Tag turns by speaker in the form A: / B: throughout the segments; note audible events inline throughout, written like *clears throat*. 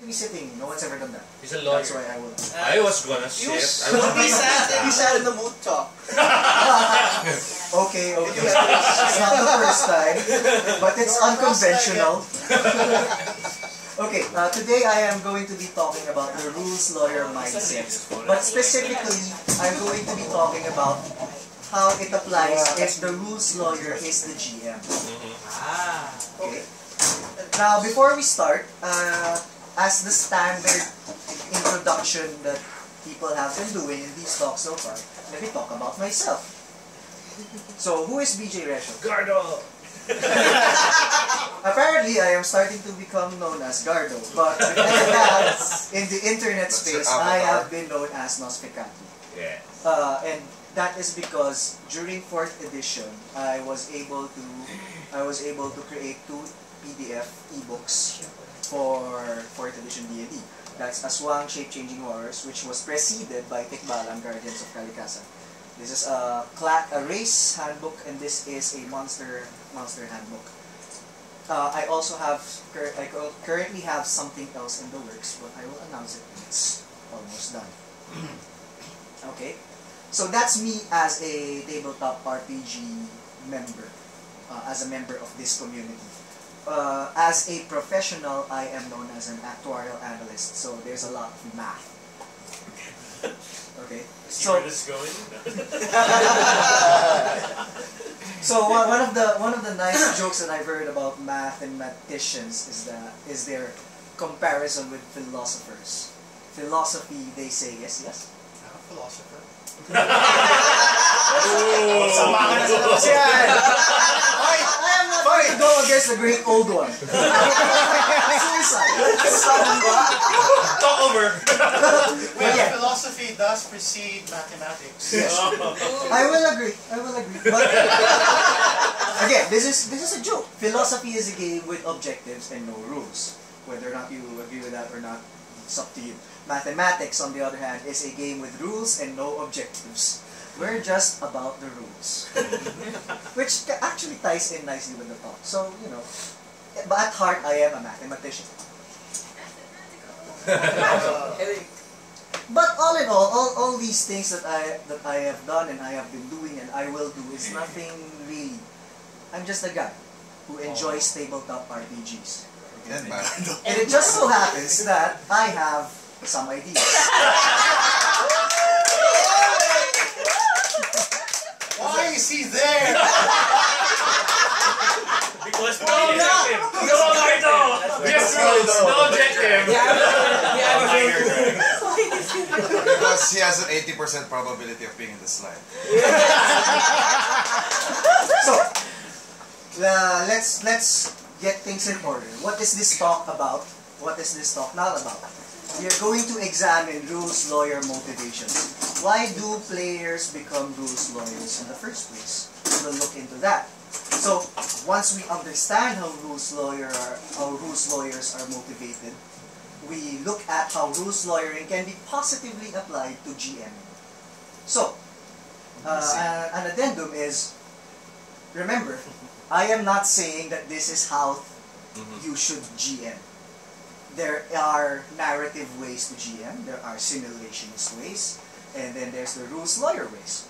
A: Babysitting, no one's ever done that.
B: He's a lawyer.
A: That's why I will.
B: I was gonna shit. I was
C: He sat, he sat in the mood talk. *laughs*
A: Okay, okay. It's not the first time, but it's unconventional. *laughs* Okay, uh, today I am going to be talking about the rules lawyer mindset. But specifically, I'm going to be talking about how it applies if the rules lawyer is the GM.
C: Ah.
A: Okay. Now, before we start, uh, as the standard introduction that people have been doing in these talks so far, let me talk about myself. So, who is BJ Recio?
B: Gardo! *laughs*
A: Apparently, I am starting to become known as Gardo, but in the in the internet space, I have been known as Nosficati.
B: Yeah.
A: Uh, and that is because during fourth edition, I was able to, I was able to create two PDF ebooks for fourth edition D&D. That's Aswang Shape Changing Horrors, which was preceded by Tikbalang Guardians of Kalikasan. This is a, a race handbook, and this is a monster monster handbook. Uh, I also have, cur- I cur- currently have something else in the works, but I will announce it when it's almost done. *clears throat* okay, so that's me as a tabletop RPG member, uh, as a member of this community. Uh, as a professional, I am known as an actuarial analyst, so there's a lot of math. Okay, so
B: where this going? *laughs*
A: So one, one of the one of the nice *coughs* jokes that I've heard about math and mathematicians is that is their comparison with philosophers. Philosophy, they say yes, yes.
C: I'm a philosopher. *laughs* *laughs*
B: Sama
A: ka na sa labas yan! I, I am not go against the great old one. Suicide.
B: Talk over!
C: Well,
A: yeah.
C: philosophy does precede mathematics.
A: Yes. *laughs* I will agree. I will agree. But again, this is this is a joke. Philosophy is a game with objectives and no rules. Whether or not you agree with that or not, it's up to you. Mathematics, on the other hand, is a game with rules and no objectives. We're just about the rules, *laughs* which actually ties in nicely with the talk. So you know, but at heart, I am a mathematician. *laughs* But all in all, all, all these things that I that I have done and I have been doing and I will do is nothing really. I'm just a guy who enjoys tabletop RPGs.
D: And man.
A: And it just so happens that I have some ideas. *laughs*
C: Why is he there? *laughs*
B: Because no objective! No objective! Just rules! No objective!
D: Because he has an 80% probability of being in the slide. *laughs*
A: So, uh, let's let's get things in order. What is this talk about? What is this talk not about? We are going to examine rules lawyer motivations. Why do players become rules lawyers in the first place? We'll look into that. So, once we understand how rules lawyer are, how rules lawyers are motivated, we look at how rules lawyering can be positively applied to GM. So, uh, an addendum is remember, I am not saying that this is how you should GM. There are narrative ways to GM, there are simulationist ways, and then there's the rules lawyer ways.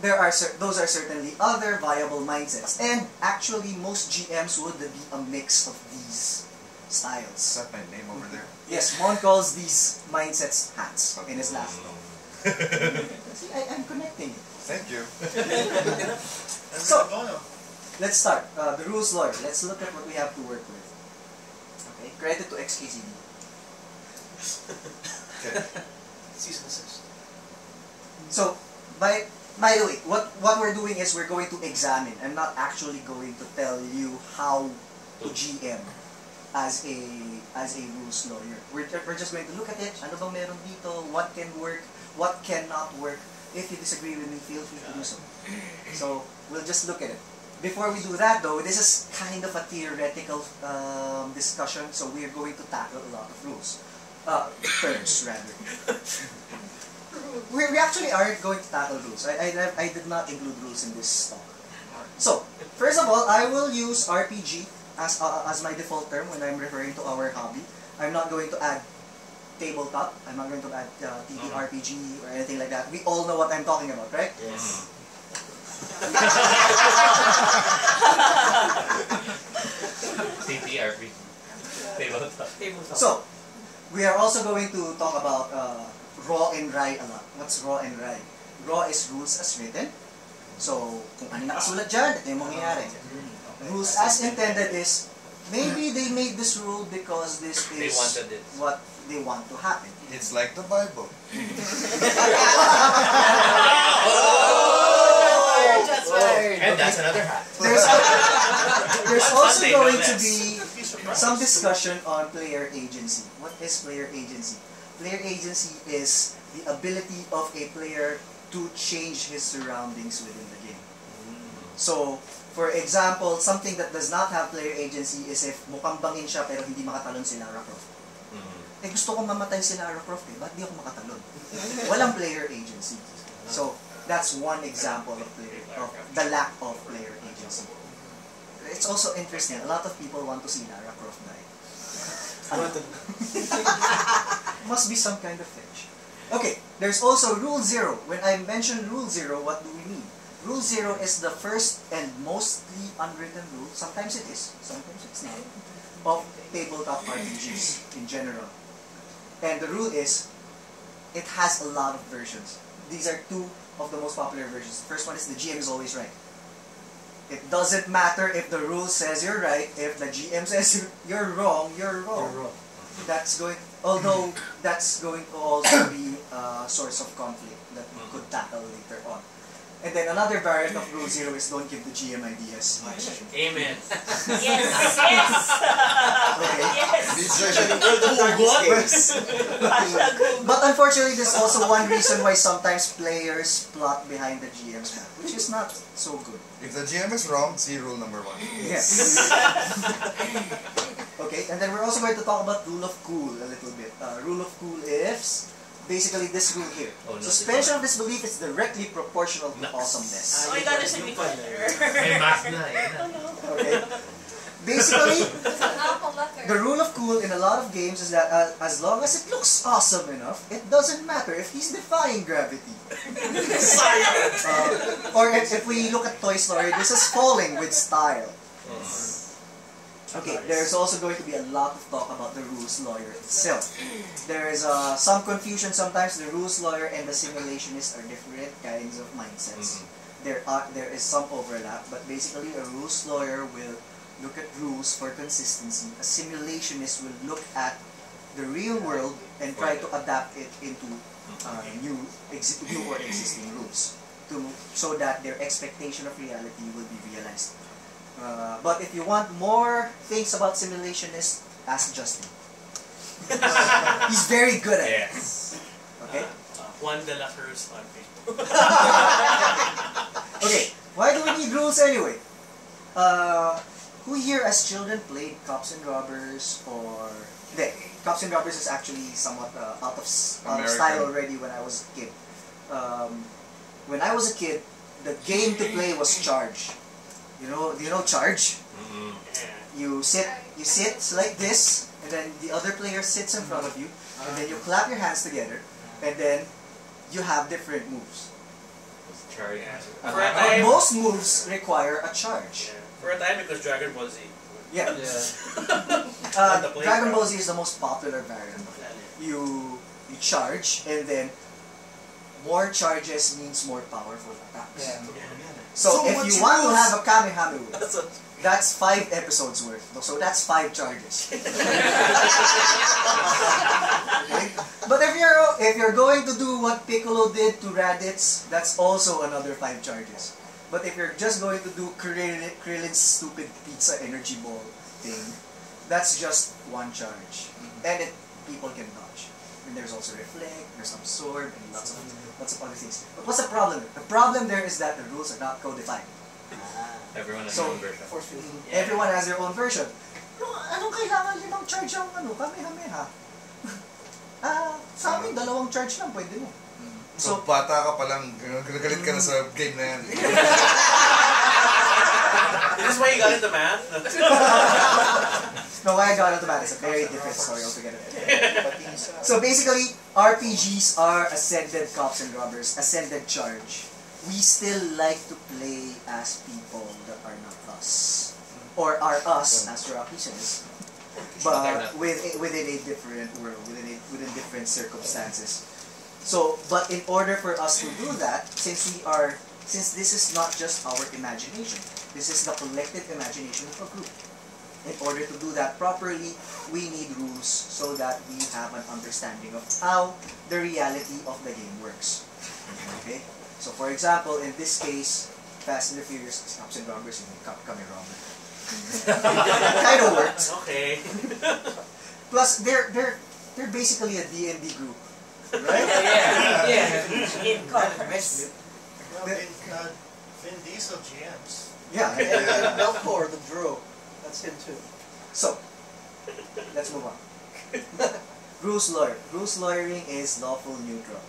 A: There are cer- those are certainly other viable mindsets, and actually most GMs would be a mix of these
D: Is
A: styles.
D: that my name over there? *laughs*
A: Yes, Mon calls these mindsets hats in his last *laughs* talk. See, I, I'm connecting it.
D: Thank you. *laughs*
A: So- Let's start. Uh, the rules lawyer. Let's look at what we have to work with. Credit to XKCD.
D: Okay. *laughs*
C: And desist.
A: So, by by the way, what what we're doing is we're going to examine. I'm not actually going to tell you how to GM as a as a rules lawyer. We're, we're just going to look at it. Ano bang meron dito? What can work? What cannot work? If you disagree with me, feel free to do so. So, we'll just look at it. Before we do that though, this is kind of a theoretical um, discussion, so we're going to tackle a lot of rules. Uh, terms, rather. we, we actually aren't going to tackle rules. I, I, I did not include rules in this talk. So, first of all, I will use RPG as, uh, as my default term when I'm referring to our hobby. I'm not going to add tabletop. I'm not going to add uh, TTRPG or anything like that. We all know what I'm talking about, right?
B: Yes. CTRP. Tabletop.
E: Tabletop.
A: So, we are also going to talk about uh, raw and rye a lot. What's raw and rye? Raw is rules as written. So, kung ano nakasulat dyan, ito yung mangyayari. Rules as intended is, maybe they made this rule because this
B: They
A: is
B: wanted it.
A: what they want to happen.
D: It's like the Bible. *laughs*
B: And that's another hat.
A: There's, there's also
B: Sunday,
A: going
B: no
A: to be some discussion on player agency. What is player agency? Player agency is the ability of a player to change his surroundings within the game. So, for example, something that does not have player agency is if mukhang bangin siya pero hindi makatalon si Lara Croft. Eh gusto ko mamatay si Lara Croft eh, ba't di ako makatalon? Walang player agency. So, that's one example of, player, of the lack of player agency. It's also interesting, a lot of people want to see Lara Croft die. *laughs* *laughs* Must be some kind of fetish. Okay, there's also Rule Zero. When I mention Rule Zero, what do we mean? Rule Zero is the first and mostly unwritten rule, sometimes it is, sometimes it's not, of tabletop RPGs in general. And the rule is, it has a lot of versions. These are two of the most popular versions. The first one is the GM is always right. It doesn't matter if the rule says you're right, if the GM *laughs* says you're wrong, you're wrong. That's going, although that's going to also be a source of conflict that we could tackle later on. And then another variant of Rule Zero is don't give the GM ideas.
B: Amen.
E: Yes, yes,
A: Okay.
E: yes.
A: But unfortunately, there's also one reason why sometimes players plot behind the GM's map, which is not so good.
D: If the GM is wrong, see rule number one.
A: Yes. *laughs* okay, and then we're also going to talk about rule of cool a little bit. Uh, rule of cool is basically this rule here.
B: Oh, no,
A: Suspension of disbelief is directly proportional to
B: Nice.
A: awesomeness.
E: Oh my god, there's a big
B: May mask na. yan na. *laughs*
A: Okay. Basically, *laughs* the rule of cool in a lot of games is that uh, as long as it looks awesome enough, it doesn't matter if he's defying gravity. *laughs* Uh, or if, if we look at Toy Story, this is falling with style. Okay, there's also going to be a lot of talk about the rules lawyer itself. There is uh, some confusion sometimes. The rules lawyer and the simulationist are different kinds of mindsets. There are there is some overlap, but basically a rules lawyer will look at rules for consistency. A simulationist will look at the real world and try to adapt it into uh, new, exi- new or existing rules, to so that their expectation of reality will be realized. Uh, but if you want more things about simulationists, ask Justin. *laughs* He's very good at it.
B: Yes.
A: Okay.
E: Juan de la Cruz on Facebook. *laughs*
A: Okay. Why do we need rules anyway? Uh, who here as children played Cops and Robbers or... Hindi. Cops and Robbers is actually somewhat uh, out, of, out of style already when I was a kid. Um, when I was a kid, the game to play was Charge. You know, you know Charge?
B: Mm.
A: You sit, you sit like this, and then the other player sits in front of you, and then you clap your hands together, and then you have different moves.
B: Charlie.
E: For a
A: But
E: time,
A: most moves require a charge.
E: for a time, it was Dragon Ball Z.
A: Yeah.
E: On *laughs*
A: Uh. Dragon Ball Z is the most popular variant. You you charge, and then more charges means more powerful attacks. So,
D: So
A: if you want to have a Kamehameha, *laughs*
E: That's what
A: that's five episodes worth. So that's five charges. Okay? *laughs* *laughs* But if you're if you're going to do what Piccolo did to Raditz, that's also another five charges. But if you're just going to do Krillin, Krillin's stupid pizza energy ball thing, that's just one charge, mm-hmm. and it people can dodge. And there's also reflect, there's absorb, and lots of lots of other things. But what's the problem? The problem there is that the rules are not codified.
B: Everyone has
A: So,
B: their own version.
A: Everyone has their own version. Ano, anong kailangan limang charge ang ano, Kamehameha? *laughs* Ah, sa amin, dalawang charge lang, pwede mo.
D: So, bata ka pa lang, nagalit ka na sa game na yan. *laughs*
E: Is this why you got into math? *laughs*
A: No, why I got into that is a very different story altogether. So basically, RPGs are ascended cops and robbers, ascended charge. We still like to play as people that are not us. Or are us, as Rocky says. But with, within a different world, within, a, within different circumstances. So, but in order for us to do that, since we are, since this is not just our imagination, this is the collective imagination of a group. In order to do that properly, we need rules so that we have an understanding of how the reality of the game works. Okay? So for example, in this case, Fast and the Furious Cops and Robbers, yung Cop Kami Robber. *laughs* kind of worked.
E: Okay. *laughs*
A: Plus, they're they're they're basically a D&D group, right?
B: Yeah. Yeah. *laughs*
F: In cars.
C: Well, Vin, uh, Vin Diesel GMs.
A: Yeah.
G: And, and Melkor, the Drew. That's him too.
A: So, let's move on. *laughs* Rules lawyer. Rules lawyering is lawful neutral.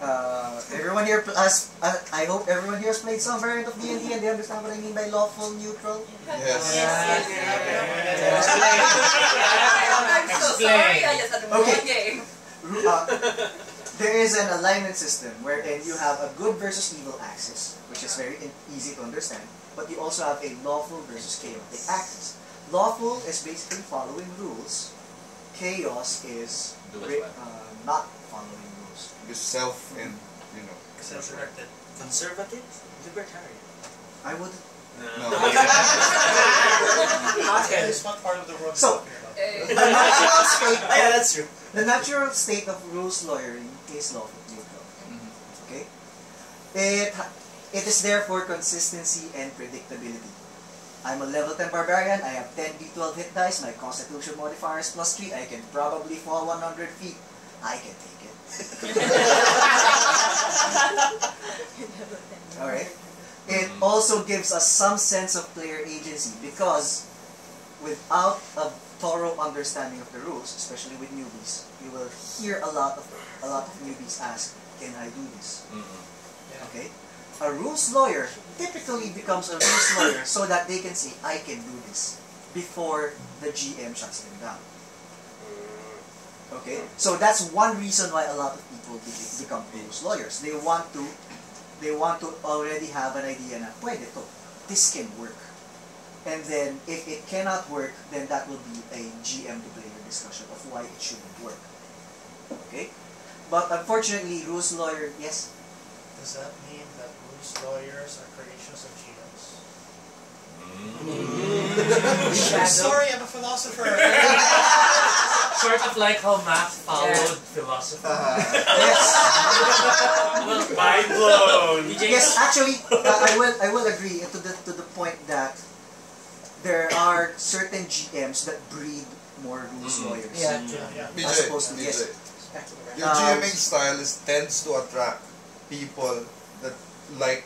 A: Uh, everyone here has, uh, I hope everyone here has played some variant of D&D and they understand what I mean by lawful neutral.
D: Yes.
F: Yes, yes. I'm so
B: Explain.
F: sorry, I just had the wrong
A: Okay.
F: game.
A: Ru- uh, there is an alignment system wherein you have a good versus evil axis, which is very easy to understand, but you also have a lawful versus chaotic axis. Lawful is basically following rules. Chaos is
B: Do as
A: re-
B: well.
A: uh, not following rules.
D: Because self and, you know.
E: Self-directed.
C: Conservative? Libertarian.
A: I would.
D: No. *laughs*
C: It's not part of the world
A: So-
C: we're talking about. *laughs*
A: The natural state. *laughs*
C: Yeah, that's true.
A: The natural state of rules lawyering is lawful neutral. Okay? It ha- it is therefore consistency and predictability. I'm a level 10 barbarian, I have 10 d12 hit dice, my constitution modifier is plus 3, I can probably fall 100 feet. I can take it. *laughs* Alright? It also gives us some sense of player agency because without a thorough understanding of the rules, especially with newbies, you will hear a lot of a lot of newbies ask, "Can I do this?" Mm-hmm. Okay, a rules lawyer typically becomes a rules lawyer so that they can say, "I can do this," before the GM shuts them down. Okay, so that's one reason why a lot of people be- become rules lawyers. They want to, they want to already have an idea na pwede to, this can work. And then, if it cannot work, then that will be a GM to player discussion of why it shouldn't work. Okay? But unfortunately, rules lawyer, yes,
C: Does that mean that rules lawyers are creations of GMs? Sorry, I'm a philosopher. *laughs*
B: Sort of like how math followed philosophy. *laughs*
A: yes,
E: Mind *laughs* blown.
A: yes. Actually, uh, I will, I will agree to the to the point that there are certain GMs that breed more rules
D: Mhm.
A: lawyers.
G: Yeah.
C: yeah.
D: BJ,
A: As opposed to-
D: BJ.
A: yes.
D: Your
A: Um,
D: GMing style is tends to attract people that like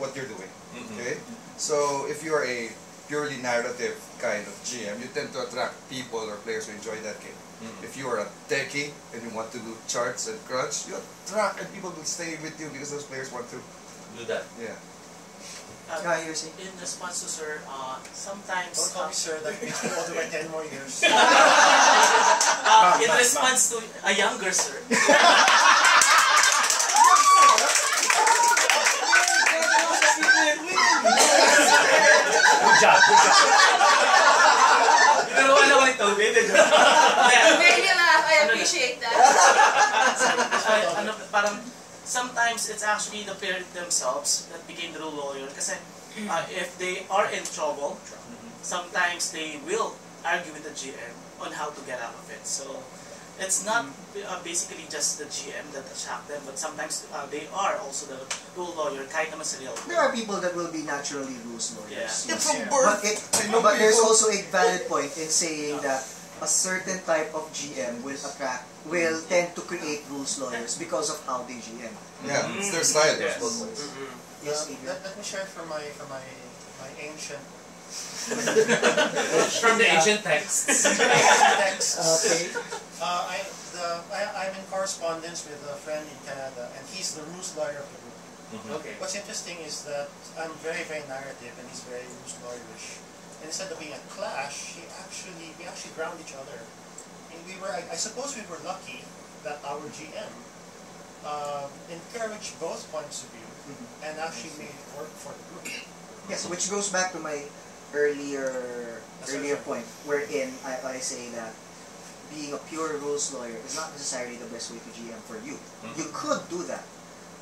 D: what you're doing. Okay? So if you're a purely narrative kind of GM, you tend to attract people or players who enjoy that game. If you are a techie and you want to do charts and crunch, you attract and people will stay with you because those players want to.
B: Do that.
D: Yeah.
A: Yeah, you're?
H: In response to sir, uh, sometimes
C: Don't call me sir, that makes me older by 10 more years. *laughs*
H: uh, in response to a younger sir, *laughs*
B: Good job. Good job.
E: Tinuruan ako ni Toby.
H: yeah,
F: Made you laugh. I appreciate that. *laughs*
H: ano, parang sometimes it's actually the parent themselves that became the rule lawyer. Kasi uh, if they are in trouble, sometimes they will argue with the GM on how to get out of it. So it's not uh, basically just the GM that attack them, but sometimes uh, they are also the rule lawyer, kahit naman sa real
A: There are people that will be naturally rules lawyers.
H: Yeah.
A: yes.
D: from
A: But, it,
D: I know
A: but there's also a valid point in saying that a certain type of GM will attract, will tend to create rules lawyers because of how they GM.
D: Yeah, it's their style.
B: Yes.
A: Yes,
C: Um, let, let me share from my from my my ancient *laughs*
B: From the ancient texts. *laughs*
C: texts.
G: Okay.
C: Uh, I, the, I, I'm in correspondence with a friend in Canada, and he's the rules lawyer of the group.
E: Okay.
C: What's interesting is that I'm very, very narrative, and he's very rules lawyerish. Instead of being a clash, he actually we actually ground each other. And we were, I, I suppose, we were lucky that our GM um, encouraged both points of view
A: Mhm.
C: and actually made it work for the group.
A: Yes, which goes back to my earlier earlier point, wherein I, I say that being a pure rules lawyer is not necessarily the best way to GM for you. You could do that,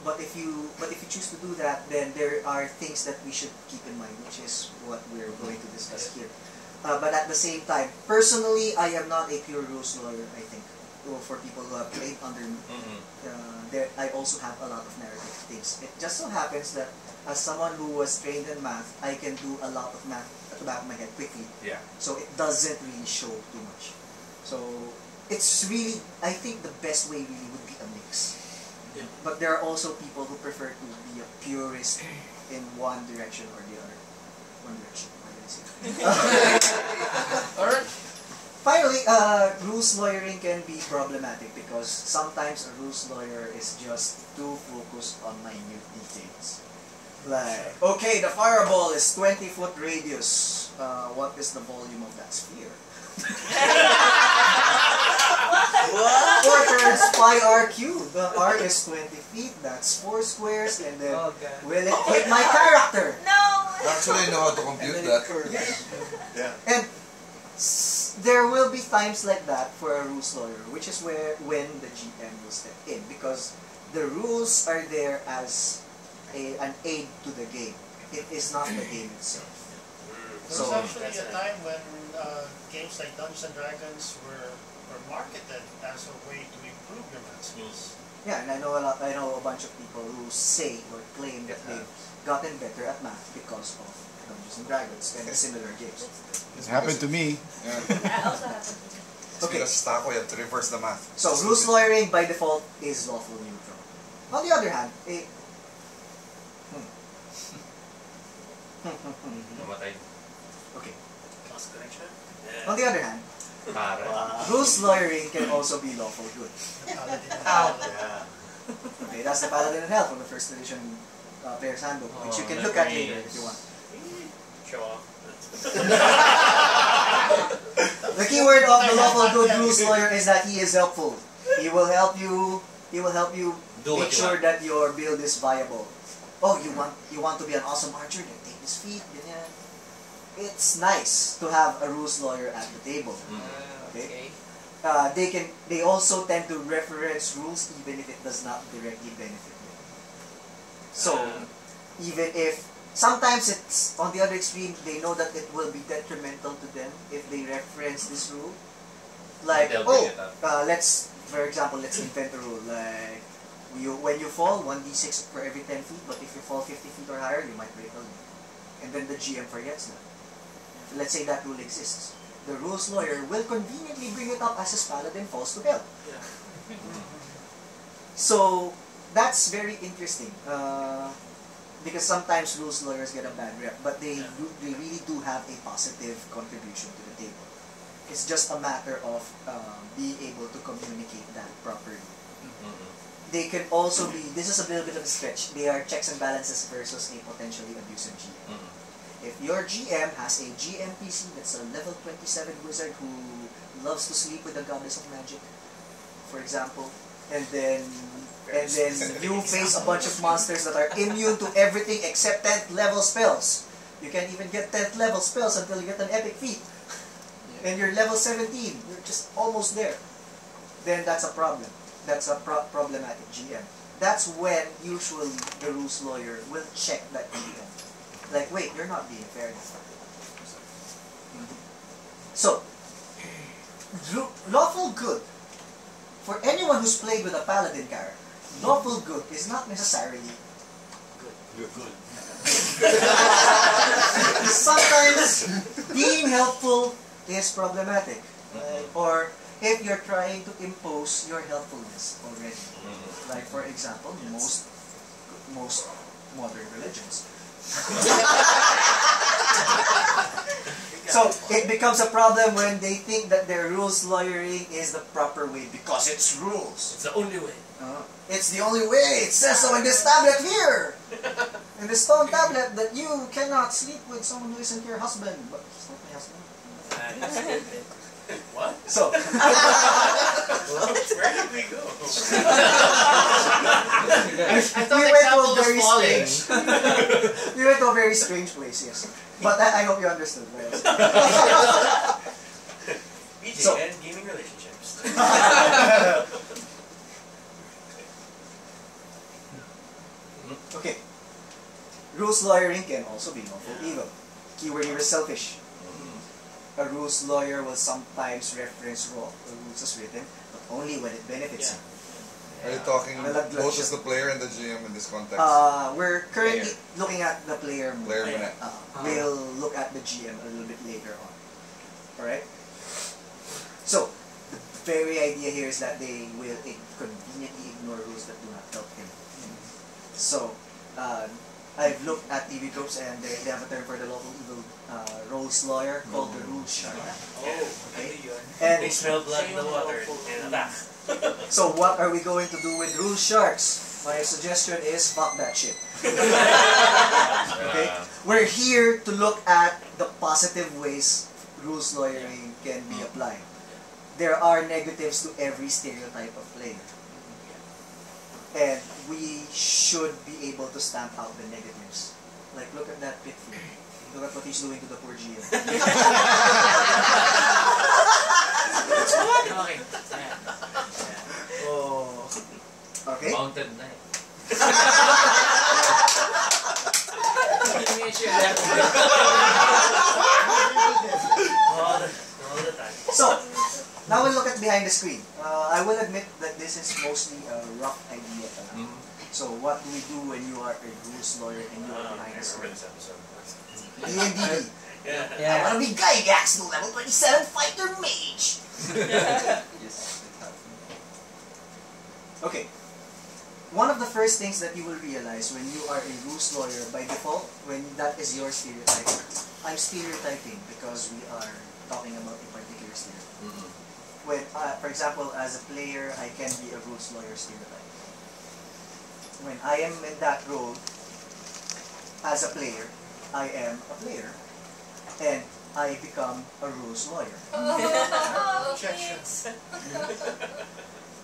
A: but if you but if you choose to do that, then there are things that we should keep in mind, which is what we're going to discuss here. Uh, but at the same time, personally, I am not a pure rules lawyer. I think Well, for people who have played under me,
B: Mhm.
A: uh, there I also have a lot of narrative things. It just so happens that as someone who was trained in math, I can do a lot of math at the back of my head quickly.
B: Yeah.
A: So it doesn't really show too much. So it's really, I think the best way really would be a mix.
H: Yeah.
A: But there are also people who prefer to be a purist in one direction or the other. One direction. why did I say? *laughs*
B: Alright.
A: Finally, uh, rules lawyering can be problematic because sometimes a rules lawyer is just too focused on minute details. Like, okay, the fireball is 20 foot radius. Uh, what is the volume of that sphere? *laughs* Four turns pi r cubed. The r is 20 feet. That's four squares. And then,
G: Oh, God.
A: will it hit my character?
F: No!
D: Actually, I know how to compute
G: then
D: that.
G: curves.
D: Yeah.
A: And there will be times like that for a rules lawyer, which is where when the GM will step in because the rules are there as a, an aid to the game. It is not the game itself.
C: There
A: So-
C: was actually a time when uh, games like Dungeons and Dragons were, were marketed as a way to improve your math skills.
A: Yeah, and I know a lot. I know a bunch of people who say or claim that they've gotten better at math because of Dungeons and Dragons and similar games.
I: It happened to me.
D: Yeah.
F: That also happened to me.
A: Okay.
D: Because Taco, you have to reverse the math.
A: So rules lawyering by default is lawful neutral. On the other hand, eh, *laughs*
B: Namatay.
A: okay.
H: Cross connection.
A: On the other hand,
B: Pare.
A: rules lawyering can also be lawful good.
C: Paladin
G: Ow.
C: Paladin.
A: Okay, that's the Paladin in Hell from the first edition uh, Player's Handbook, which you can look at later if you want.
E: Show off. *laughs*
A: The keyword of the lawful good rules lawyer is that he is helpful. He will help you. He will help you
B: Do
A: make
B: you
A: sure
B: want.
A: that your build is viable. Oh, you want you want to be an awesome archer? Then take this feat. It's nice to have a rules lawyer at the table. Okay. Uh, they can. They also tend to reference rules even if it does not directly benefit them. So, even if sometimes it's on the other extreme, they know that it will be detrimental to them if they reference this rule. Like, oh,
B: bring it up.
A: uh, let's, for example, let's invent a rule like you when you fall, one d6 for every 10 feet, but if you fall 50 feet or higher, you might break a limb. And then the GM forgets that. Let's say that rule exists. The rules lawyer will conveniently bring it up as his paladin falls to hell.
H: Yeah.
A: So that's very interesting uh, because sometimes rules lawyers get a bad rep, but they
H: Yeah.
A: do, they really do have a positive contribution to the table. It's just a matter of um, being able to communicate that properly.
B: Mhm.
A: They can also be. This is a little bit of a stretch. They are checks and balances versus a potentially abusive GM.
B: Mhm.
A: If your GM has a GMPC that's a level 27 wizard who loves to sleep with the goddess of magic, for example, and then and then *laughs* you face a bunch of monsters that are immune to everything except 10th level spells. You can't even get 10th level spells until you get an epic feat. And you're level 17, you're just almost there. Then that's a problem. That's a pro- problematic GM. That's when usually the rules lawyer will check that GM. Like, wait, you're not being fair. So, lawful good. For anyone who's played with a paladin character, lawful good is not necessarily good. You're good. *laughs* Sometimes being helpful is problematic. Right? Or if you're trying to impose your helpfulness already.
B: Mhm.
A: Like for example, most most modern religions. *laughs* so it becomes a problem when they think that their rules lawyering is the proper way because it's rules.
E: It's the only way.
A: Uh, it's the only way. It says so in this tablet here. in the stone tablet that you cannot sleep with someone who isn't your husband. But it's not my husband. *laughs*
B: What?
A: So, *laughs*
B: Where did we go? *laughs*
E: I thought
A: We
E: the
A: went to a
E: was
A: very
E: falling. *laughs*
A: we went to a very strange place, yes. But I, I hope you understood. Right? *laughs*
B: BJ
A: So-
B: and gaming relationships.
A: Okay. Rules lawyering can also be lawful evil. Keyword here is selfish. Mm. A rules lawyer will sometimes reference raw rules as written, but only when it benefits him.
D: Are you talking
A: Malaglag
D: both
A: siya.
D: as the player and the GM in this context?
A: Uh, we're currently looking at the player. mode.
D: player
H: player.
D: muna.
A: Uh, we'll look at the GM a little bit later on. Alright? So, the very idea here is that they will ig- conveniently ignore rules that do not help him. So, uh, I've looked at TV tropes and they, they have a term for the lawful evil uh, rules lawyer called the rule shark.
B: Oh,
A: Okay.
B: They
A: And
B: smell blood in the water and attack.
A: so what are we going to do with rule sharks? My suggestion is fuck that shit. *laughs* Okay? We're here to look at the positive ways rules lawyering can be applied. There are negatives to every stereotype of player. And we should be able to stamp out the negatives. Like, look at that pit fiend. Look at what he's doing to the poor GM. *laughs*
E: Okay.
A: oh. Okay?
E: Mounted na eh.
B: All the time.
A: So, now we'll look at behind the screen. Uh, I will admit that this is mostly a rough idea. pala.
D: Mhm.
A: So, what do we do when you are a rules lawyer and you are
B: I
A: behind the screen?
B: this episode.
A: D&D. *laughs*
B: Yeah.
A: I wanna be Gygax, no level 27 fighter mage. *laughs*
D: Yes.
A: Okay. One of the first things that you will realize when you are a rules lawyer by default, when that is your stereotype, I'm stereotyping because we are talking about a particular stereotype.
D: Mhm.
A: When, uh, for example, as a player, I can be a rules lawyer stereotype. When I am in that role, as a player, I am a player, and I become a rules lawyer. *laughs*
F: Oh,
C: Objection.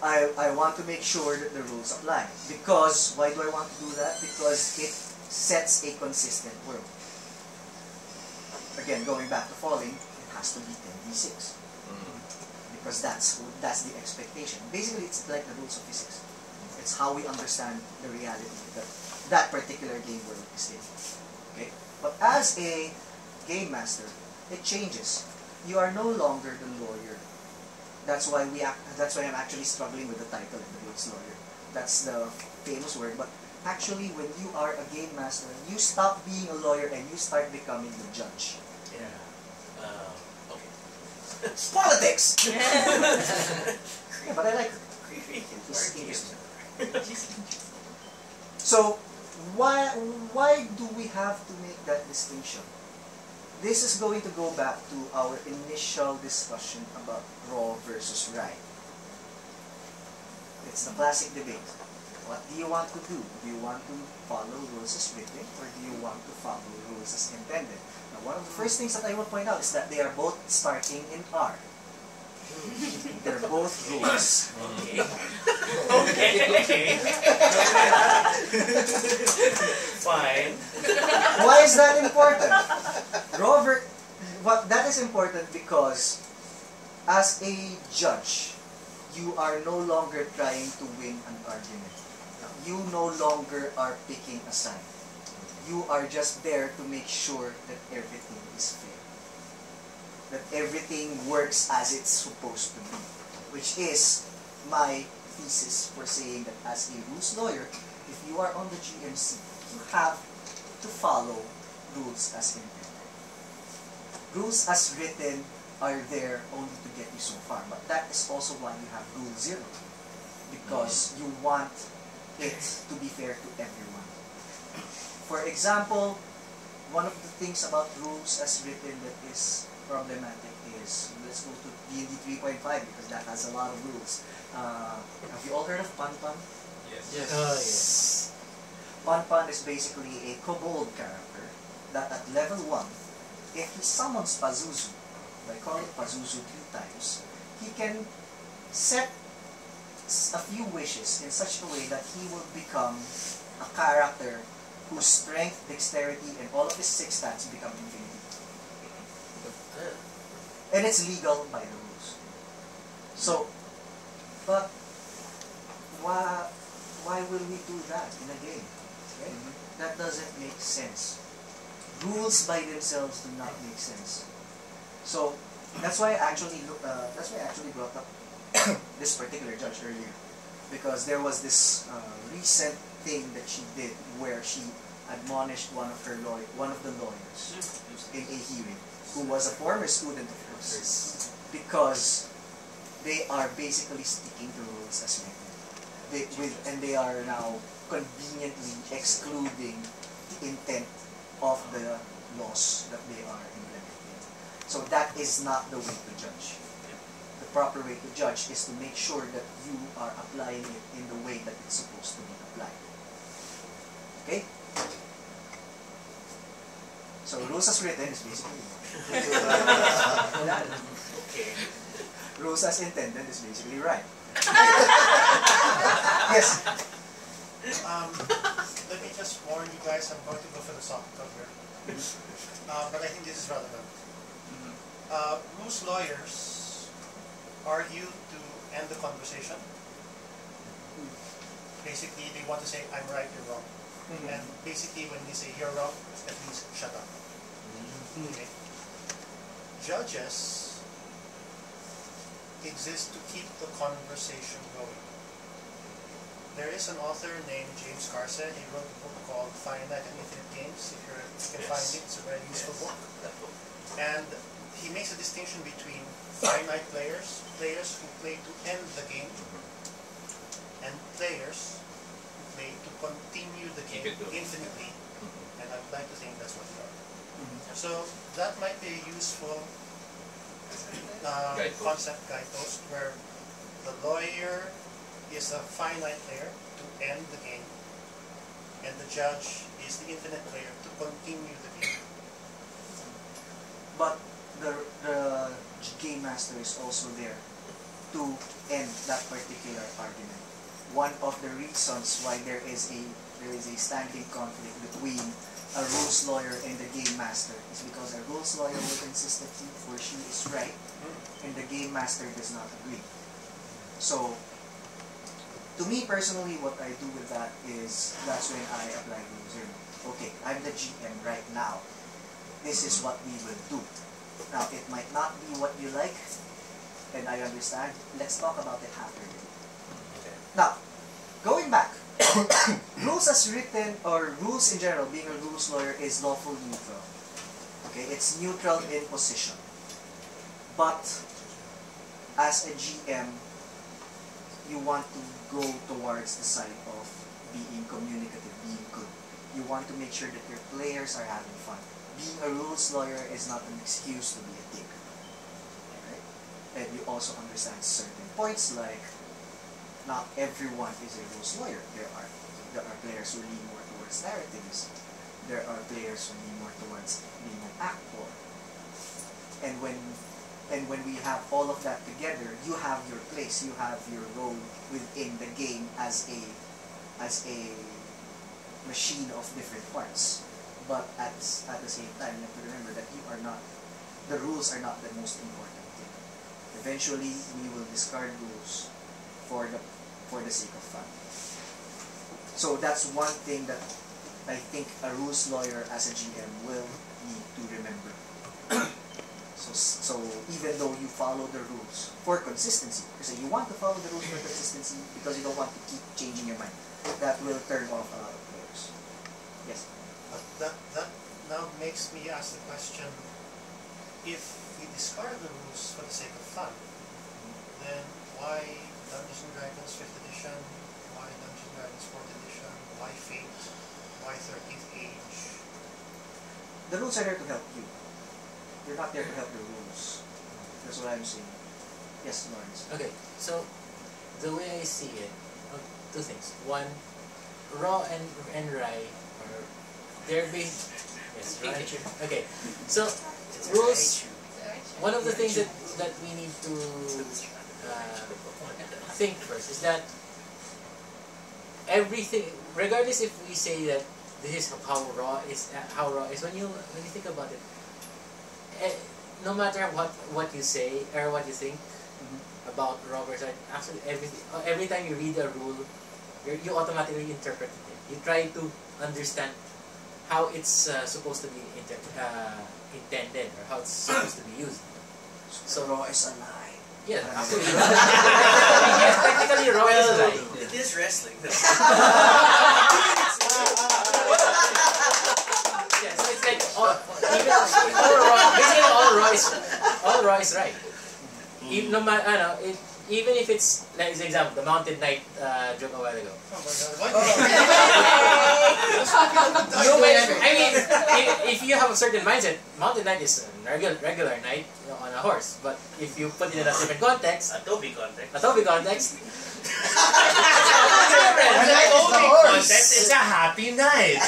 A: I, I want to make sure that the rules apply. Because, why do I want to do that? Because it sets a consistent world. Again, going back to falling, it has to be 10d6. Because that's that's the expectation. Basically, it's like the rules of physics. It's how we understand the reality that that particular game world is in. Okay? But as a game master, it changes. You are no longer the lawyer. That's why we act, that's why I'm actually struggling with the title of the rules lawyer. That's the famous word. But actually, when you are a game master, you stop being a lawyer and you start becoming the judge. *laughs*
B: Yeah. Okay.
A: Politics. Yeah, but I like it.
B: Creepy.
A: It's. So, why why do we have to make that distinction? This is going to go back to our initial discussion about raw versus right. It's the classic debate. What do you want to do? Do you want to follow rules as written or do you want to follow rules as intended? Now, one of the first things that I will point out is that they are both starting in R. *laughs* They're both rules.
B: Okay. okay. Okay. *laughs* Fine.
A: Why is that important? Robert, what that is important because as a judge, you are no longer trying to win an argument. You no longer are picking a side. You are just there to make sure that everything is fair. That everything works as it's supposed to be. Which is my thesis for saying that as a rules lawyer, if you are on the GM seat, you have to follow rules as intended. Rules as written are there only to get you so far, but that is also why you have rule zero. Because mm-hmm. you want it to be fair to everyone. For example, one of the things about rules as written that is problematic is, let's go to D&D 3.5 because that has a lot of rules. Uh, have you all heard of Pun Pun?
E: Yes.
G: Yes.
C: Oh, yes.
A: Pun Pun is basically a kobold character that at level 1, if he summons Pazuzu, by calling Pazuzu three times, he can set a few wishes in such a way that he will become a character whose strength, dexterity, and all of his six stats become infinity. And it's legal by the rules. So, but why, why will we do that in a game? Right? That doesn't make sense. Rules by themselves do not make sense. So that's why I actually look, uh, that's why I actually brought up *coughs* this particular judge earlier, because there was this uh, recent thing that she did where she admonished one of her law- one of the lawyers in a hearing, who was a former student of hers, because they are basically sticking to rules as. They, with, and they are now conveniently excluding the intent of the laws that they are implementing. So that is not the way to judge. The proper way to judge is to make sure that you are applying it in the way that it's supposed to be applied. Okay? So rules as written is basically
E: Okay. *laughs*
A: rules as intended is basically right. *laughs* yes.
C: Um, let me just warn you guys, I'm going to go philosophical here. *laughs* Uh, but I think this is relevant. Uh, Rules lawyers argue to end the conversation. Basically, they want to say, I'm right, you're wrong. And uh, basically, when they say you're wrong, that means shut up. Mm-hmm. Okay. Judges exist to keep the conversation going. There is an author named James Carson. He wrote a book called Finite and Infinite Games. If, you can find it, it's a very useful *laughs* book. And he makes a distinction between finite players, players who play to end the game, and players who play to continue the game
B: it going.
C: infinitely. And I'd like to think that's what they are. So that might be a useful uh,
B: Guidepost.
C: concept guidepost where the lawyer is a finite player to end the game, and the judge is the infinite player to continue the game.
A: But the the game master is also there to end that particular argument. One of the reasons why there is a there is a standing conflict between a rules lawyer and the game master is because a rules lawyer will insist that he or she is right hmm. and the game master does not agree. So to me personally what I do with that is that's when I apply rules. Okay, I'm the GM right now. This is what we will do. Now, it might not be what you like, and I understand. Let's talk about it after. Now, going back, *coughs* rules as written, or rules in general, being a rules lawyer is lawful neutral. Okay, it's neutral in position. But, as a GM, you want to go towards the side of being communicative, being good. You want to make sure that your players are having fun being a rules lawyer is not an excuse to be a dick. Right? And you also understand certain points like not everyone is a rules lawyer. There are there are players who lean more towards narratives. There are players who lean more towards being an actor. And when and when we have all of that together, you have your place, you have your role within the game as a as a machine of different parts but at, at the same time, you have to remember that you are not, the rules are not the most important thing. Eventually, we will discard rules for the, for the sake of fun. So that's one thing that I think a rules lawyer as a GM will need to remember. *coughs* so, so even though you follow the rules for consistency, because you want to follow the rules for consistency because you don't want to keep changing your mind, that will turn off a lot of players. Yes.
C: But that, that now makes me ask the question, if we discard the rules for the sake of fun, then why Dungeons and Dragons 5th edition, why Dungeons and Dragons 4th edition, why Fate, why 13th Age?
A: The rules are there to help you. They're not there to help the rules. That's what I'm saying. Yes, Lawrence.
I: Okay, so the way I see it, uh, two things. One, Raw and and Rai are they're being yes Raw and Chu- okay so rules one of the things that that we need to think first is that everything regardless if we say that this is how raw is uh, how raw is when you when you think about it eh, no matter what what you say or what you think about raw versus actually everything uh, every time you read a rule you you automatically interpret it. You try to understand how it's uh, supposed to be inter- uh, intended or how it's supposed to be used.
A: So raw is a lie.
I: Yeah yes *laughs* technically raw is right
E: It is wrestling. *laughs*
I: Yeah, so it's like all, even all basically all raw all is right. Even no matter, ano, ah, it, even if it's like for example, the Mountain Knight uh, joke a while ago.
C: Oh my god. Why *laughs*
I: You might, I mean, if, if you have a certain mindset, Mountain Knight is a regular regular knight you know, on a horse. But if you put it in a different context, a
E: Adobe context. *laughs*
I: a Toby context,
B: Adobe context is a happy night.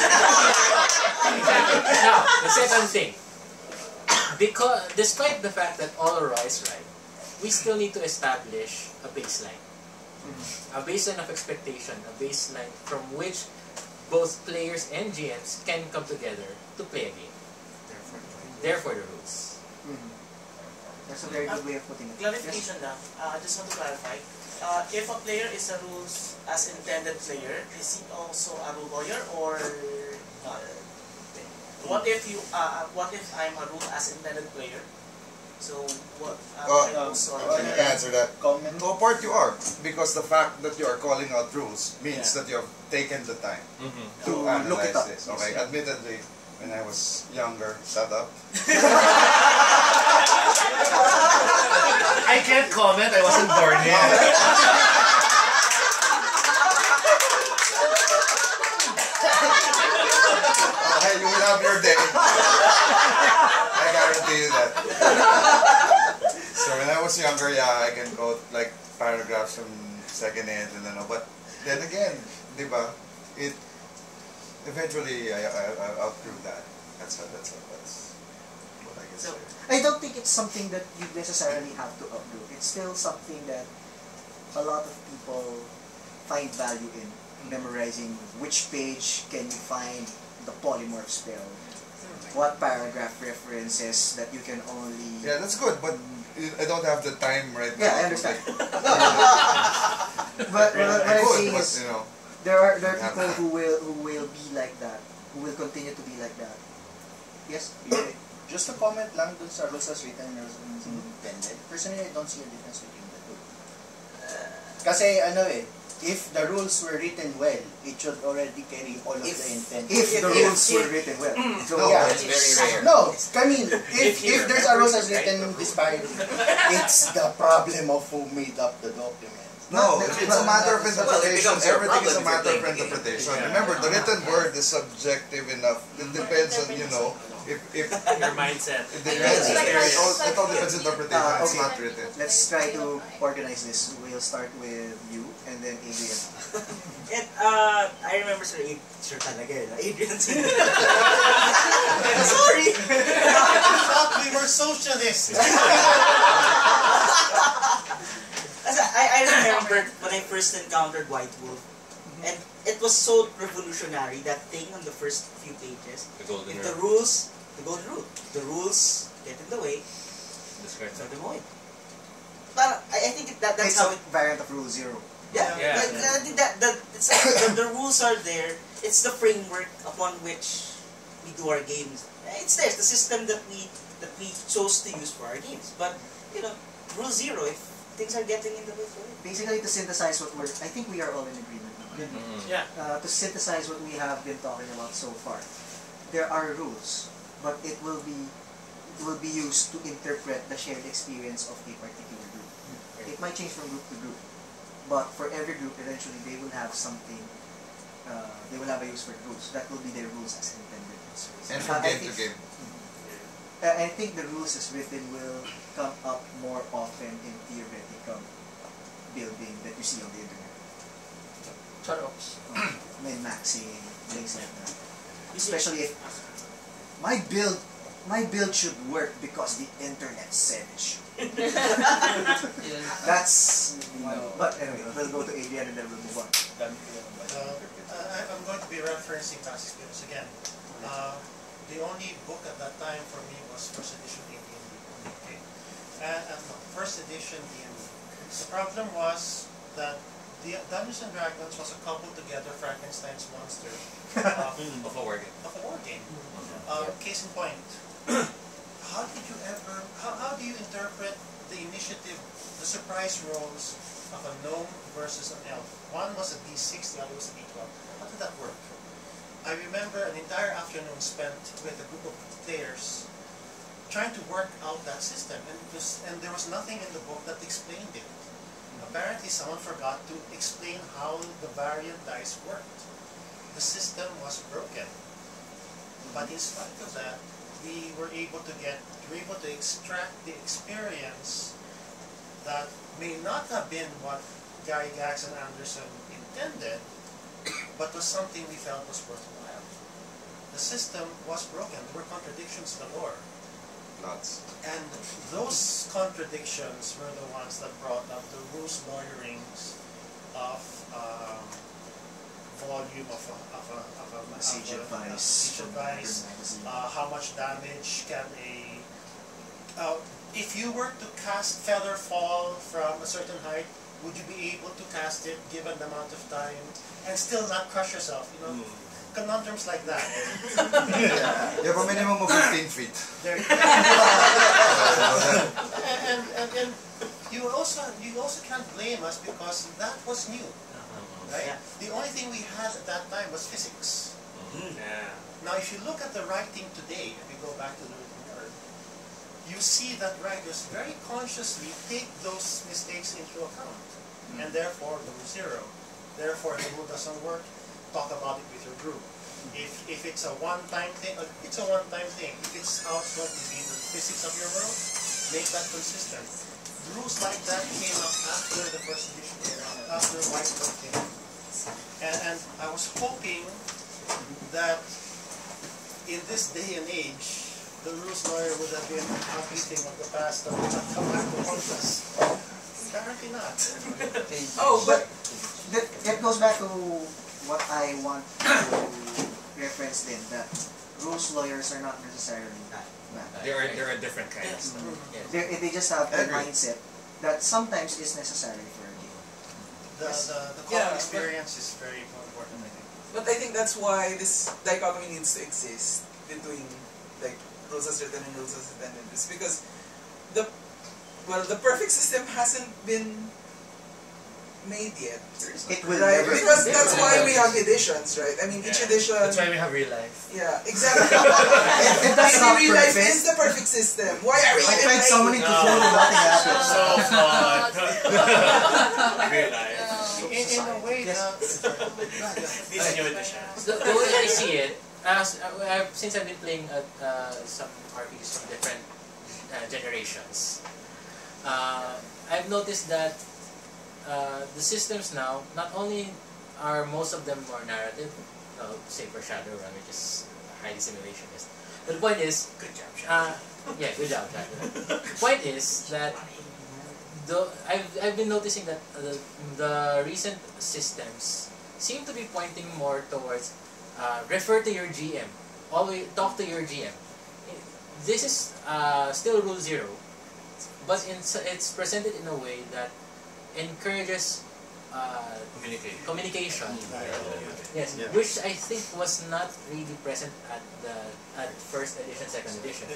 I: now the second thing, because despite the fact that all raw is right, we still need to establish a baseline. A baseline of expectation, a baseline from which both players and GMs can come together to play a game. Therefore, the rules.
A: Mhm. That's a very good way of putting it. Yes?
H: Clarification lang. Uh, I just want to clarify. Uh, if a player is a rules as intended player, is he also a rule lawyer or not? What if you uh, what if I'm a rule as intended player? So what uh,
D: Uh,
H: my rules are
D: Well, you can answer that.
G: Comment.
D: To a part you are, because the fact that you are calling out rules means
H: Yeah.
D: that you have taken the time
B: Mhm.
D: to,
A: To look it
D: analyze
A: up.
D: this. Okay,
A: Yes.
D: admittedly, when I was younger, shut up. *laughs*
B: I can't comment. I wasn't born yet. *laughs*
D: Okay, you will have your day. *laughs* I guarantee you that. *laughs* So when I was younger, yeah, I can quote like paragraphs from second hand and then, but then again, di ba, it eventually I, I, I outgrew that. That's how, that's how, that's what I can
H: So-
D: say.
A: I don't think it's something that you necessarily have to outdo. It's still something that a lot of people find value in memorizing which page can you find the polymorph spell, what paragraph references that you can only
D: Yeah, that's good, but I don't have the time right now.
A: Yeah, I understand.
D: like- *laughs*
A: but what, what
D: I
A: I'm saying is
D: you know,
A: there are there are
D: Yeah.
A: people who will who will be like that, who will continue to be like that. Yes?
G: Yeah. Just a comment lang dun sa rules as written and rules as intended. Personally, I don't see a difference between the two. Kasi ano eh, if the rules were written well, it should already carry all of
F: If-
G: the intent.
A: If the
F: If-
A: rules were written well. So
D: no,
G: yeah.
D: that's very rare.
G: No, I mean, if,
H: If
G: if there's a rules
H: remembers
G: as
H: to write
G: written
H: the rule.
G: disparity, it's the problem of who made up the document.
D: No,
A: Not-
D: it's a matter of interpretation.
F: becomes your
D: Everything is a
F: problem if you're
D: matter of
F: playing the game.
D: interpretation.
B: Yeah.
D: Remember, the written word is subjective enough. It depends on, you know, if, if *laughs*
E: Your mindset.
D: it depends. It all, it all depends on interpretation.
A: Ah,
D: It's not written.
A: let's try to organize this. We'll start with you and then Adrian. *laughs*
F: It, uh, I remember Sir Adrian, sure talaga eh, Adrian *laughs* Sorry!
C: I thought we were socialists. *laughs*
F: I, I remember when I first encountered White Wolf, and it was so revolutionary, that thing on the first few pages.
B: The golden
F: If the rules, the golden rule, the rules get in the way,
B: Describe
F: throw
B: that.
F: them away. But I, I think that that's
A: it's
F: how
A: a
F: it,
A: variant of Rule Zero.
F: Yeah,
B: Yeah.
F: but I think that, that it's, the, the rules are there, it's the framework upon which we do our games. It's there, it's the system that we, that we chose to use for our games. But, you know, rule zero, if things are getting in the way for it.
A: Basically, to synthesize what we're, I think we are all in agreement now.
B: Mhm.
H: Yeah.
A: Uh, to synthesize what we have been talking about so far, there are rules, but it will be it will be used to interpret the shared experience of a particular group. It might change from group to group, but for every group, eventually they will have something. Uh, they will have a use for the rules. That will be their rules as intended.
D: And
A: Uh,
D: from
A: I
D: game to
A: think-
D: game.
A: Uh, I think the rules as written will come up more often in theoretical building that you see on the internet.
I: Shut up.
A: min-maxing, things like that. Especially if my build, my build should work because the internet said it should. *laughs* That's one. But anyway, we'll go to Adrian and then we'll move on.
C: Uh, I, I'm going to be referencing past experience again. Uh, the only book at that time for me was first edition AD&D. Okay? And, and no, first edition D&D. The problem was that the Dungeons and Dragons was a couple together Frankenstein's monster of, *laughs*
B: Of a war game.
C: of a war game. Uh, Case in point, *coughs* how did you ever, um, how, how do you interpret the initiative, the surprise rolls of a gnome versus an elf? One was a d6, the other was a d12. How did that work? I remember an entire afternoon spent with a group of players trying to work out that system, and, this, and there was nothing in the book that explained it. Apparently, someone forgot to explain how the variant dice worked. The system was broken. But in spite of that, we were able to get, we were able to extract the experience that may not have been what Gary Gygax and Arneson intended, but was something we felt was worthwhile. The system was broken. There were contradictions galore.
D: Lots.
C: And those contradictions were the ones that brought up the rules lawyerings of um, volume of a, of a, of a, of
A: Siege
C: a-
A: advice.
C: siege advice, uh, how much damage can a uh, if you were to cast feather fall from a certain height would you be able to cast it given the amount of time and still not crush yourself you know? Conundrums like that.
D: You have a minimum of 15 feet.
C: there *laughs* and, and, and, and you also you also can't blame us because that was new right the only thing we had at that time was physics mm-hmm.
E: Yeah.
C: Now, if you look at the writing today, if you go back to the written word, you see that writers very consciously take those mistakes into account, mm-hmm. and therefore rule zero. Therefore, if the rule doesn't work, talk about it with your group. Mm-hmm. If if it's a one-time thing, uh, it's a one-time thing. If it's how it's going to be the physics of your world, make that consistent. Rules like that came up after the first edition era, after White Wolf came. Up. And, and I was hoping that in this day and age, the rules lawyer would have been a everything of the past that would not come back to haunt us. Apparently not. *laughs*
A: Oh, but that, that goes back to what I want to reference then, that rules lawyers are not necessarily bad.
B: There are, there are different kinds.
I: Yes. Mm-hmm.
A: They, they just have the
D: Agree.
A: mindset that sometimes is necessary for a game.
C: The, the, the
J: Yeah,
C: common
J: but-
C: experience is very important, I think.
J: But I think that's why this dichotomy needs to exist between like rules as written and rules as intended. It's because the well the perfect system hasn't been made yet.
A: It will
J: Right?
A: never
J: Because
A: be.
J: that's why we have editions, right? I mean each edition
B: That's why we have real life.
J: Yeah, exactly. *laughs*
A: If that's not
J: real life
A: perfect-
J: is the perfect system. Why are we
A: I
J: even
A: tried
J: playing?
A: summoning Cthulhu, nothing happened.
E: So fun. *laughs* *laughs* Uh, real life.
C: In, in a way,
A: Yes.
C: the, *laughs*
E: This new edition.
I: The, the way I see it, as uh, I've, since I've been playing uh, uh, some RPGs from different uh, generations, uh, I've noticed that uh, the systems now, not only are most of them more narrative, uh, say for Shadowrun, which is highly simulationist. But the point is,
E: Good job,
I: uh, yeah, good job, Shadowrun. *laughs* point is that the, I've, I've been noticing that the, the recent systems seem to be pointing more towards uh, refer to your GM. Always talk to your GM. This is uh, still rule zero, but in, it's presented in a way that encourages uh,
B: Communication.
I: communication. Yes,
D: Yeah.
I: which I think was not really present at the at first edition, second edition.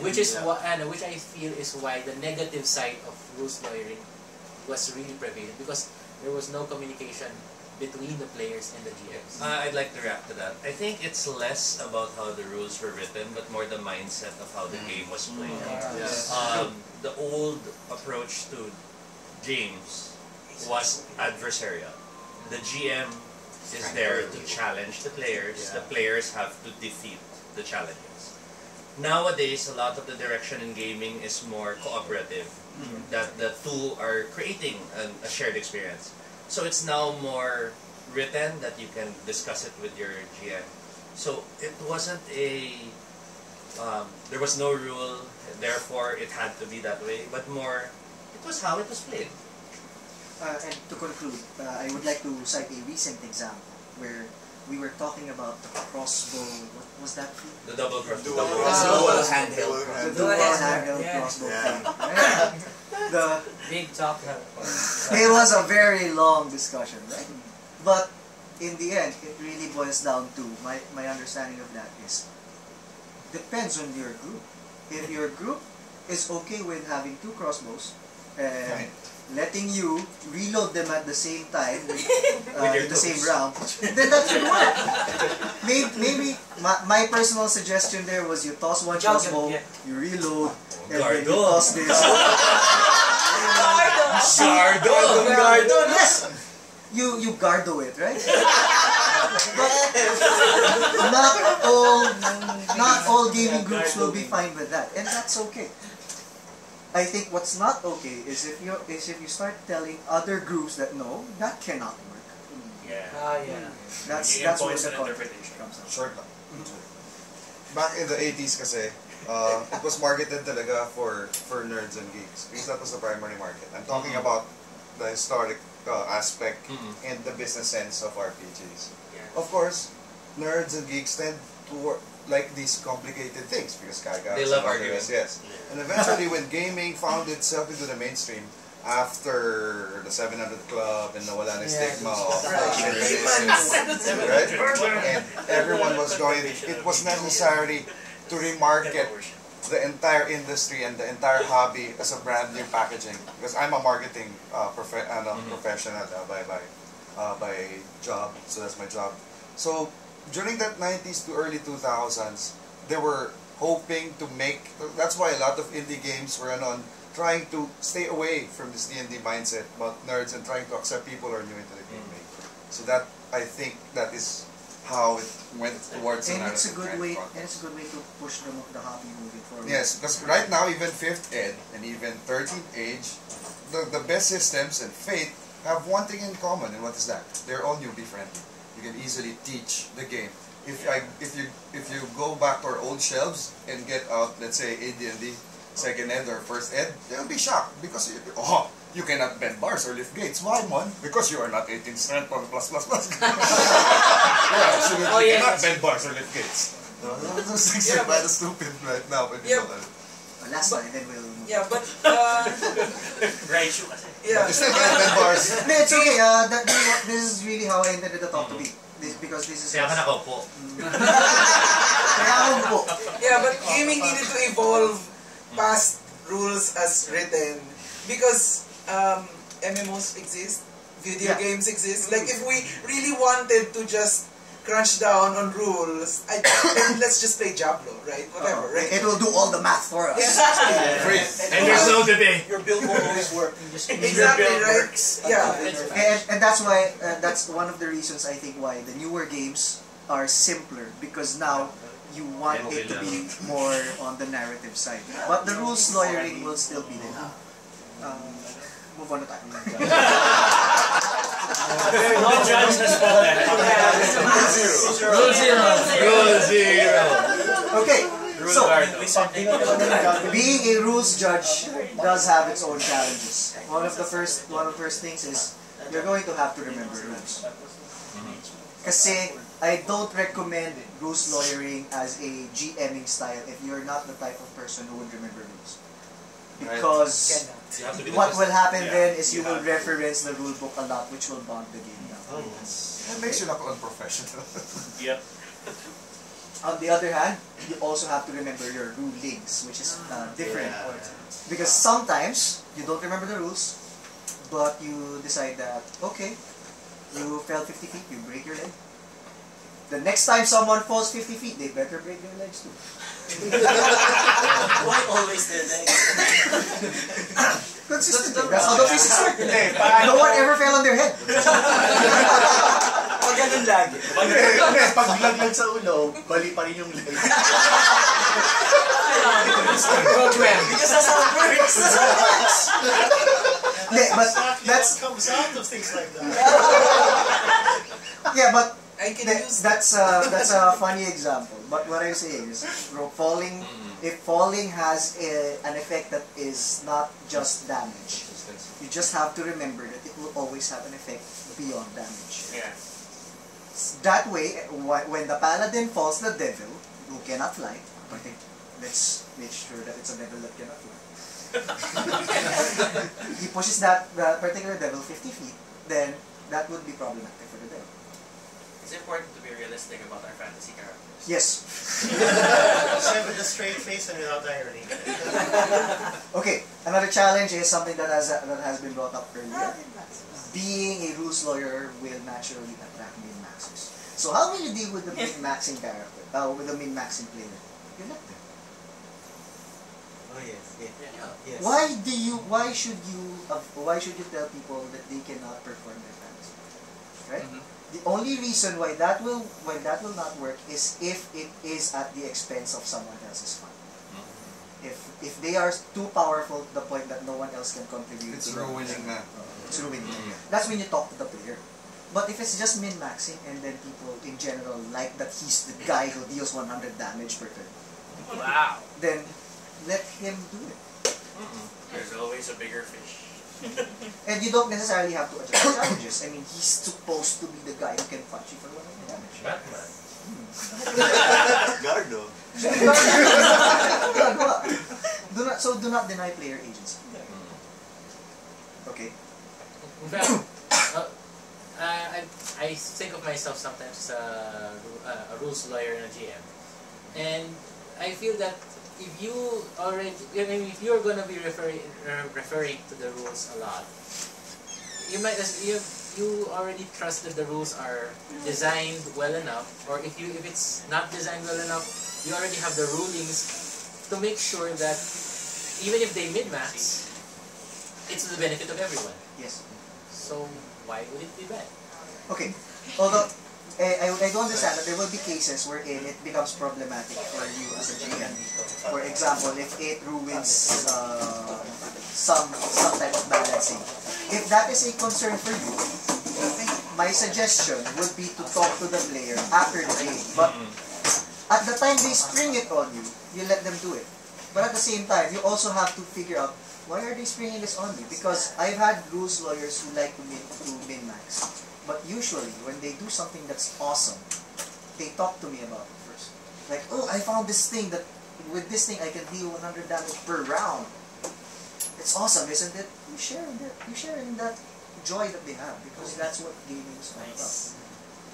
I: Which is
D: Yeah.
I: what and which I feel is why the negative side of rules lawyering was really prevalent because there was no communication between the players and the GMs.
B: Uh, I'd like to react to that. I think it's less about how the rules were written, but more the mindset of how the game was played.
D: Yes.
B: Um, the old approach to James was adversarial. The GM is there to challenge the players. The players have to defeat the challenges. Nowadays, a lot of the direction in gaming is more cooperative. That the two are creating an, a shared experience. So it's now more written that you can discuss it with your GM. So it wasn't a um, there was no rule, therefore it had to be that way, but more it was how it was played.
A: Uh, and to conclude, uh, I would like to cite a recent example where we were talking about the crossbow. What was that? thing?
B: The double cross.
E: Dual
B: double
E: cross-
B: cross.
E: dual
G: handheld.
A: The
I: Dual
A: dual
I: handheld,
A: handheld
I: yeah.
A: crossbow.
E: Yeah.
A: thing. *laughs* The
I: Big talk.
A: it was a very long discussion, right? But in the end, it really boils down to my, my understanding of that is depends on your group. If your group is okay with having two crossbows and letting you reload them at the same time *laughs* uh,
B: With
A: in the same round, *laughs* then that should work. Maybe, maybe my, my personal suggestion there was you toss one crossbow,
I: yeah.
A: you reload, and then you
B: Gardo.
A: toss this. *laughs*
B: Gardo.
A: Yes! You you gardo it, right? but not all not all gaming groups will be fine with that, and that's okay. I think what's not okay is if you is if you start telling other groups that no, that cannot work.
E: Yeah.
I: Ah, yeah.
A: That's
E: You
A: that's where the
E: an interpretation.
A: comes in.
D: Short lang. Back in the 80s kasi, uh, it was marketed talaga for for nerds and geeks because that was the primary market. I'm talking about the historic uh, aspect
B: Mhm.
D: and the business sense of RPGs.
E: Yeah.
D: Of course, nerds and geeks tend to work, like these complicated things because Kaga
B: They love arguing.
D: yes. And eventually, when gaming found itself into the mainstream after the 700 Club and nawala na
I: Yeah,
D: stigma of *laughs*
J: Right.
D: right? And everyone was going, it was necessary to remarket the entire industry and the entire hobby as a brand new packaging because I'm a marketing uh, profe- ano,
B: Mhm.
D: professional uh, by by uh, by job so that's my job so during that 90s to early 2000s they were hoping to make that's why a lot of indie games were on trying to stay away from this D&D mindset about nerds and trying to accept people who are new into the game mm. so that I think that is how it went towards
A: And it's a good way
D: content.
A: and it's a good way to push the, the hobby moving forward.
D: Yes, because right now even 5th ed and even 13th age, the, the best systems and Fate have one thing in common, and what is that? They're all newbie friendly. You can easily teach the game. If I if you if you go back to our old shelves and get out, let's say AD&D, second ed or first ed, they'll be shocked because you, oh you cannot bend bars or lift gates. Why, man? Because you are not 18 strength plus plus plus. *laughs* yeah, so you
I: Oh, yeah.
D: cannot bend bars or lift gates. Those things *laughs*
J: Yeah,
D: are kind of stupid right now. When you
J: Yeah.
D: know that.
A: Uh, last time, then we'll...
J: Yeah, but *laughs* uh,
E: Right shoe kasi.
J: Yeah,
D: You still can't bars. *laughs*
A: No, it's okay. Uh, that, this, is what- this is really how I intended the talk to be. This, because this is...
B: Kaya ka nakaupo. *laughs*
A: Kaya ako po.
J: yeah, but gaming needed to evolve past rules as written because um, MMOs exist, video
A: Yeah.
J: games exist. Like if we really wanted to just crunch down on rules, I, *coughs* then let's just play Diablo, right? Whatever, right?
A: It will do all the math for us. *laughs*
B: Free. And there's no debate.
G: Your build will always work. You *laughs* just
J: Exactly,
E: build
J: right?
E: works.
J: Yeah.
A: And, and that's why, uh, that's one of the reasons I think why the newer games are simpler because now you want it to be more on the narrative side. But the rules lawyering will still be there. Um, move on na tayo. *laughs*
E: The judge has spoken.
I: Rule zero.
B: Rule zero.
A: Okay, so being a rules judge does have its own challenges. One of the first one of the first things is you're going to have to remember rules. Kasi I don't recommend rules lawyering as a GMing style if you're not the type of person who would remember rules. Because
B: You have to be the
A: what will happen
E: Yeah,
A: then is you
E: you
A: will
E: have to.
A: reference the rule book a lot which will bog the game down.
D: It makes you look unprofessional. *laughs*
E: Yep.
A: On the other hand, you also have to remember your rulings, which is uh, different. Because sometimes you don't remember the rules, but you decide that, okay, you fell 50 feet, you break your leg. The next time someone falls 50 feet, they better break their legs too.
F: Why always the legs?
A: Consistently. That's how the physics work. No one ever fell on their head.
F: Pag ganun lagi.
G: Pag laglag sa ulo, bali pa rin yung leg.
I: Program.
F: Because that's how it works. That's how it works.
A: Hindi, but that's
C: what comes out of things like that.
A: Yeah, but
J: I can
A: that,
J: use
A: that's a *laughs* that's a funny example. But what I'm saying is, falling
B: Mm.
A: if falling has a, an effect that is not just damage, you just have to remember that it will always have an effect beyond damage.
E: Yeah.
A: That way, when the paladin falls the devil, who cannot fly, I think let's make sure that it's a devil that cannot fly. *laughs* *laughs* he pushes that, that particular devil 50 feet, then that would be problematic for the devil.
E: It's important to be realistic about our fantasy characters.
A: Yes. *laughs*
C: Say with a straight face and without irony. *laughs*
A: Okay, another challenge is something that has that has been brought up earlier. Being a rules lawyer will naturally attract min maxes. So how will you deal with the min maxing character? Uh, with the min maxing player? You let them.
G: Oh yes, yeah. yes.
A: Why do you? Why should you? Uh, why should you tell people that they cannot perform their fantasy? Right.
D: Mhm.
A: The only reason why that will why that will not work is if it is at the expense of someone else's fun. Mm-hmm. If if they are too powerful to the point that no one else can contribute.
D: It's ruining na.
A: Uh, it's ruining. Mm-hmm. That's when you talk to the player. But if it's just min maxing and then people in general like that he's the guy who deals 100 damage per turn,
E: Wow.
A: then let him do it. Mm-hmm.
E: There's always a bigger fish. *laughs*
A: And you don't necessarily have to adjust the challenges. I mean, he's supposed to be the guy who can punch you for 100 damage.
E: Batman. *laughs*
G: Gardo.
A: Gagawa. do not, so do not deny player agency. Okay.
I: In fact, *coughs* uh, I, I think of myself sometimes as a, uh, a rules lawyer and a GM. And I feel that if you already, I mean, if you're gonna be referring uh, referring to the rules a lot, you might as you you already trust that the rules are designed well enough, or if you if it's not designed well enough, you already have the rulings to make sure that even if they min max, it's to the benefit of everyone.
A: Yes.
I: So why would it be bad?
A: Okay. Although, I, I do understand that there will be cases wherein it becomes problematic for you as a GM. For example, if it ruins uh, some some type of balancing. If that is a concern for you, my suggestion would be to talk to the player after the game. But at the time they spring it on you, you let them do it. But at the same time, you also have to figure out why are they springing this on me? Because I've had rules lawyers who like to min to min max, but usually when they do something that's awesome, they talk to me about it first. Like, oh, I found this thing that with this thing I can deal 100 damage per round. It's awesome, isn't it? You share in that. You share in that joy that they have because that's what gaming is all about.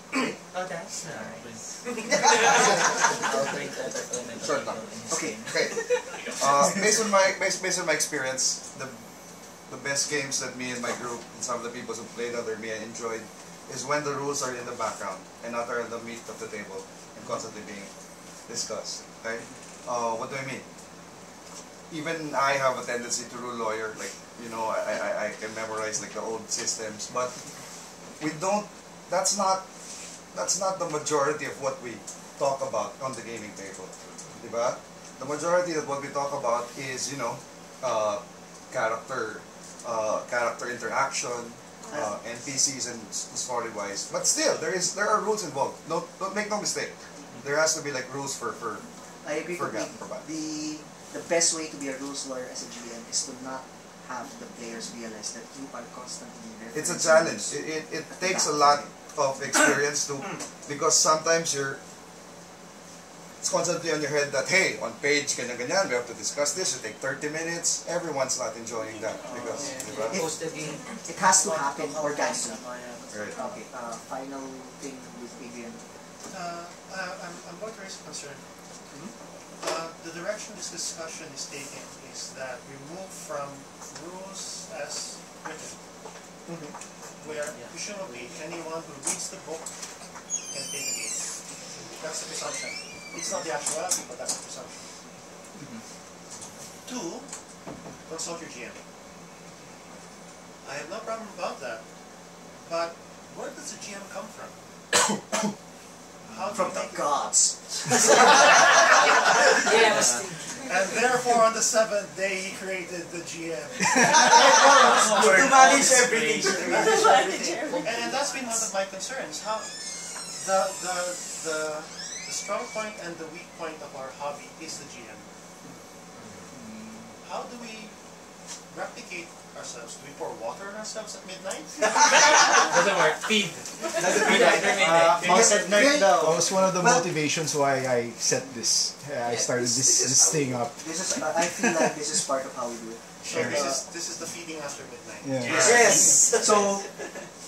A: *clears throat*
H: Oh, that's nice. *laughs*
G: I'll drink that at home and
D: Short lang.
A: Okay.
D: Okay. Uh, based on my based, based on my experience, the the best games that me and my group and some of the people who played under me and enjoyed is when the rules are in the background and not are the meat of the table and constantly being discussed. Okay. Uh, what do I mean? Even I have a tendency to rule lawyer, like you know, I, I, I can memorize like the old systems, but we don't. That's not that's not the majority of what we talk about on the gaming table. Diba? The majority of what we talk about is, you know, uh, character, uh, character interaction, uh, NPCs and story wise. But still, there is there are rules involved. No, don't make no mistake. There has to be like rules for for
A: I agree completely.
D: forgot.
A: The the best way to be a rules lawyer as a GM is to not have the players realize that you are constantly
D: it's a challenge. It, it, it takes a lot of experience to because sometimes you're it's constantly on your head that hey on page ganyan ganyan we have to discuss this it take 30 minutes everyone's not enjoying that because diba?
A: It-
I: Posted in
A: It has to happen organically.
D: Right.
A: Okay, uh, final thing with Adrian.
C: Uh, I- I'm, I'm going to raise a concern. Uh, the direction this discussion is taking is that we move from rules as written, where presumably anyone who reads the book can take the game. That's the presumption. It's not the actual actuality, but that's the presumption. Mm-hmm. Two, consult your GM. I have no problem about that, but where does the GM come from? How
A: From the gods. *laughs*
I: yeah,
C: And therefore, on the seventh day, he created the GM. *laughs*
F: to manage everything. To everything.
C: And, and that's been one of my concerns. How the, the the the strong point and the weak point of our hobby is the GM. How do we replicate ourselves? Do we pour water on ourselves at midnight? *laughs*
I: Doesn't work. Feed. Doesn't Feed after
G: Uh,
I: midnight.
G: Master Nerd
A: That
K: was one of the
A: Well-
K: motivations why I set this. uh, I started
F: this-
K: this
F: this
K: this thing up.
A: This is, I feel like this is part of how we do it.
C: So this is this is the feeding after midnight.
K: Yeah.
F: Yes.
A: So,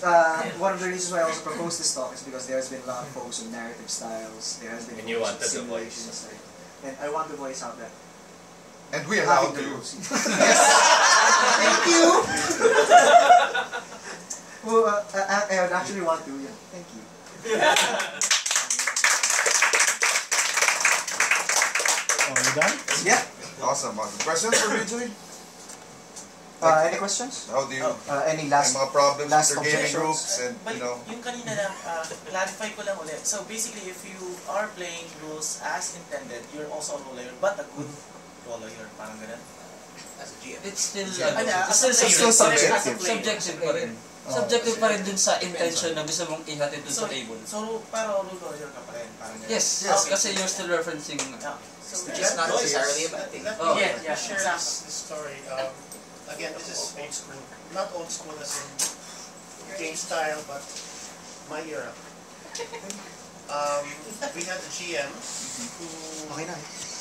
A: uh, one of the reasons why I also proposed this talk is because there has been a lot of focus on narrative styles. There has been
B: And you
A: focus on
B: wanted the voice.
A: simulations. And I want to voice out that.
D: And we allow
A: Having the
D: you.
A: rules. *laughs* yes. Thank you. *laughs* well, uh, I, I would actually want to. Yeah. Thank you.
K: Oh, you done?
A: Yeah.
D: Awesome, awesome. Questions for BJ?
A: Uh, any questions?
D: How do you,
A: Uh, any
D: may
A: last?
D: mga problems
A: last
D: with gaming groups and, you
H: Balik,
D: know,
H: yung kanina lang, uh, clarify ko lang ulit. So basically, if you are playing rules as intended, you're also a role lawyer, but a good role lawyer, parang ganun.
F: As a GM.
L: It's still,
H: Yeah.
L: ano,
H: Ano,
L: it's still
H: player,
A: still subjective.
L: Subjective pa rin.
K: Oh,
L: Subjective pa rin dun sa intention na gusto mong ihatid dun
H: So,
L: sa table.
H: so pero rule lawyer ka pa rin, parang ganun.
L: Yes,
A: Yes.
L: kasi you're still referencing
H: Yeah. So,
F: Which is not necessarily a bad thing.
L: Oh.
H: Yeah, yeah,
C: share
H: exactly.
C: this, this story. Um, again, this is old school. Not old school as in game style, but my era. Um, we had a GM who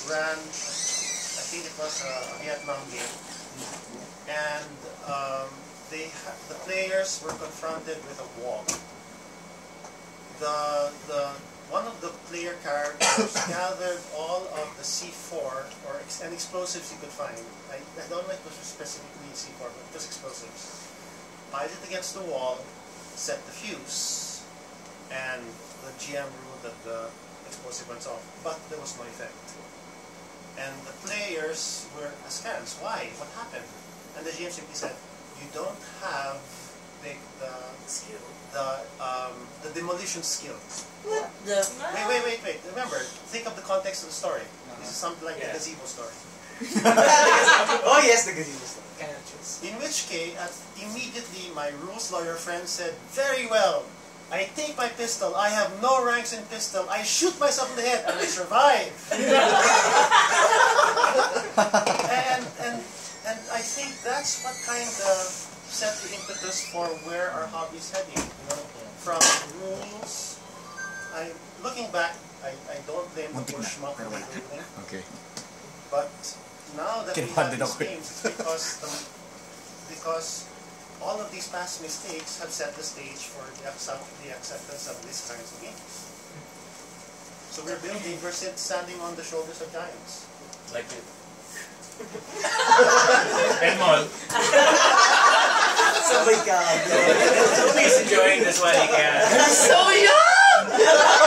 C: ran, I think it was a Vietnam game, and um, they ha- the players were confronted with a wall. The the one of the player characters *coughs* gathered all of the C4 or ex- and explosives he could find. I, I don't know if it was specifically C4, but was explosives. Piled it against the wall, set the fuse, and the GM ruled that the explosive went off, but there was no effect. And the players were askance. Why? What happened? And the GM simply said, "You don't have the the skill, the um, the demolition skill."
F: What the?
C: Wait, wait, wait, wait. Remember, think of the context of the story. This is something like
H: Yeah.
C: the gazebo story. *laughs* *laughs*
F: oh yes, the gazebo stuff.
H: Kind of choose.
C: In which case, uh, immediately my rules lawyer friend said, "Very well. I take my pistol. I have no ranks in pistol. I shoot myself in the head and I survive." *laughs* and and and I think that's what kind of set the impetus for where our hobby is heading. You know, from rules. I looking back, I, I don't blame the
K: Muntik na,
C: bush mob for
K: pero wala.
C: doing it.
K: Okay.
C: But now that we have
K: din
C: these
K: ako
C: games, it's because the, because all of these past mistakes have set the stage for the, accept, the acceptance of these kinds of games. So we're building, we're sit, standing on the shoulders of giants.
B: Like it. *laughs* so
F: my god.
B: Please enjoying this while you can.
F: so young!